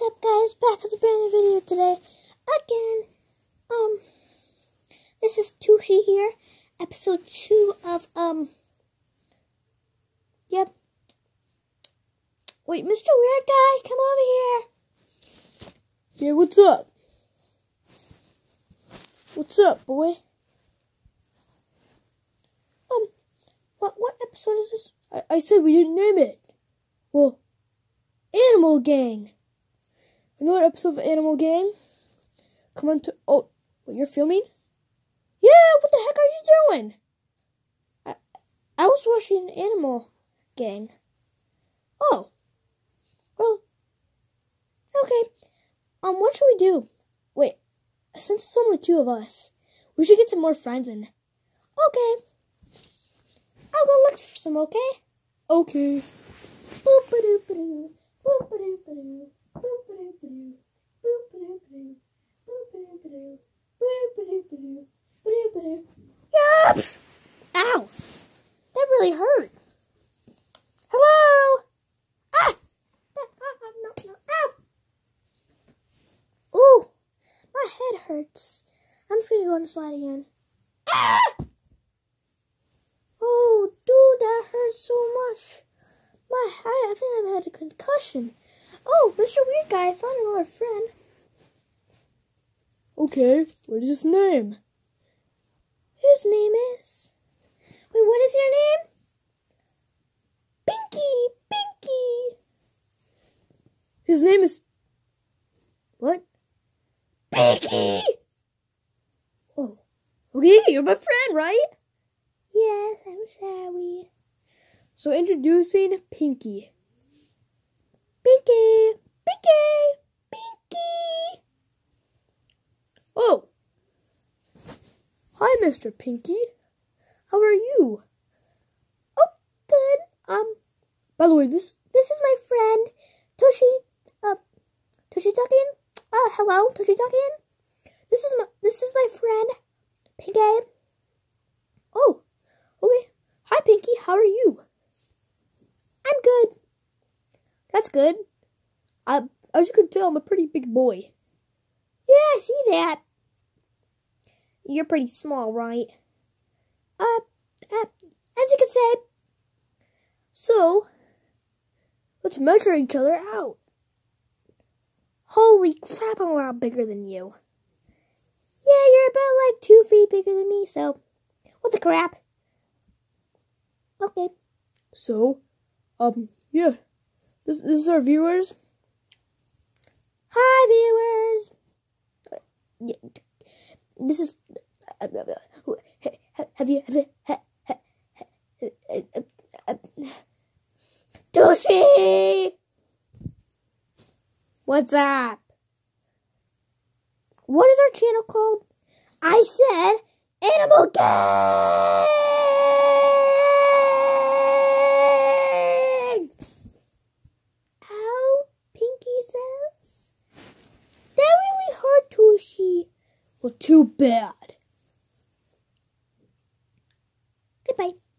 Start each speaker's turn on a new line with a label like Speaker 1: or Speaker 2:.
Speaker 1: What's up guys, back with a brand new video today. Again, um, this is Tooshy here, episode 2 of, um, yep. Wait, Mr. Weird Guy, come over here.
Speaker 2: Yeah, what's up? What's up, boy?
Speaker 1: Um, what, what episode is this?
Speaker 2: I, I said we didn't name it. Well, Animal Gang. Another episode of Animal Gang. Come on to. Oh, what, you're filming?
Speaker 1: Yeah, what the heck are you doing? I, I was watching Animal Gang. Oh. Well, okay. Um, what should we do? Wait, since it's only two of us, we should get some more friends in. Okay. I'll go look for some, okay?
Speaker 2: Okay.
Speaker 1: Boop-a-doop-a-doo. Boop-a-doop-a-doo. Yup! Ow! That really hurt. Hello? Ah, no, no. Ow! Ooh! My head hurts. I'm just gonna go on the slide again. Ah! Oh, dude, that hurts so much. My, I, I think I've had a concussion. Oh, Mr. Weird Guy, I found another friend.
Speaker 2: Okay, what is his name?
Speaker 1: His name is. Wait, what is your name? Pinky, Pinky.
Speaker 2: His name is. What?
Speaker 1: Pinky!
Speaker 2: Oh. Okay, you're my friend, right?
Speaker 1: Yes, I'm sorry.
Speaker 2: So introducing Pinky
Speaker 1: Pinky, Pinky.
Speaker 2: Oh. Hi, Mr. Pinky. How are you?
Speaker 1: Oh, good. Um,
Speaker 2: By the way, this
Speaker 1: this is my friend, Tooshy, uh, Tooshy Tuckin. Uh, hello, Tooshy Tuckin. This is my, this is my friend, Pinky.
Speaker 2: Oh, okay. Hi, Pinky. How are you?
Speaker 1: I'm good.
Speaker 2: That's good. I, as you can tell, I'm a pretty big boy.
Speaker 1: Yeah, I see that. You're pretty small, right? Uh, uh as you can say.
Speaker 2: So, let's measure each other out.
Speaker 1: Holy crap, I'm a lot bigger than you. Yeah, you're about like two feet bigger than me, so what the crap? Okay.
Speaker 2: So, um, yeah. This, this is our viewers.
Speaker 1: Hi, viewers. Uh, this is. Uh, uh, have you have you? Ha, ha, ha, Tooshy!
Speaker 2: What's up?
Speaker 1: What is our channel called? I said Animal Gang! Ow, Pinky says. That really hurt, Tooshy.
Speaker 2: Well, too bad.
Speaker 1: Goodbye.